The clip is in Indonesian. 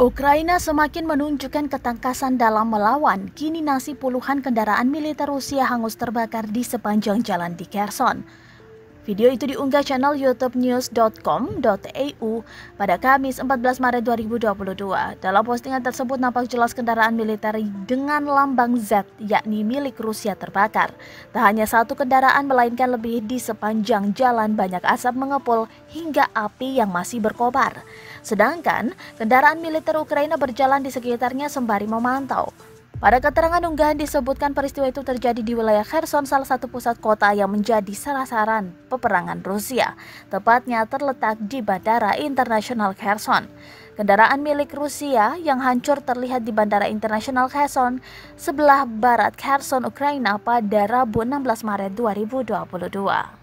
Ukraina semakin menunjukkan ketangkasan dalam melawan. Kini nasi puluhan kendaraan militer Rusia hangus terbakar di sepanjang jalan di Kherson. Video itu diunggah channel youtube-news.com.au pada Kamis 14 Maret 2022. Dalam postingan tersebut nampak jelas kendaraan militer dengan lambang Z yakni milik Rusia terbakar. Tak hanya satu kendaraan melainkan lebih di sepanjang jalan banyak asap mengepul hingga api yang masih berkobar. Sedangkan kendaraan militer Ukraina berjalan di sekitarnya sembari memantau. Pada keterangan unggahan disebutkan peristiwa itu terjadi di wilayah Kherson, salah satu pusat kota yang menjadi sasaran peperangan Rusia. Tepatnya terletak di Bandara Internasional Kherson. Kendaraan milik Rusia yang hancur terlihat di Bandara Internasional Kherson, sebelah barat Kherson, Ukraina pada Rabu 16 Maret 2022.